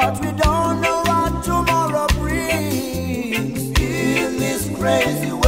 But we don't know what tomorrow brings in this crazy world.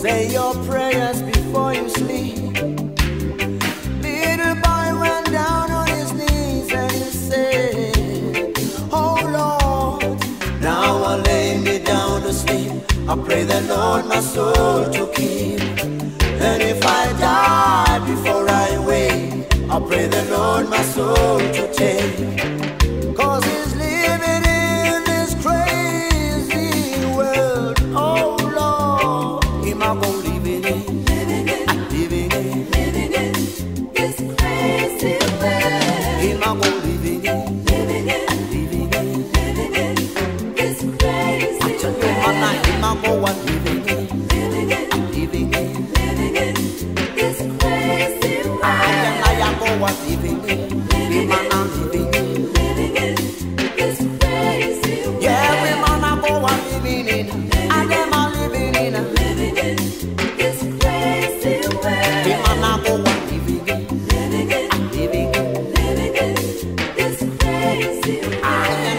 Say your prayers before you sleep. Little boy went down on his knees and he said, Oh Lord, now I lay me down to sleep. I pray the Lord my soul to keep. living in, living in, living in, living in this crazy world. In my world, living in, living in, living in, living in this crazy world. In my world, living in, living in, living in, living in this crazy world. I am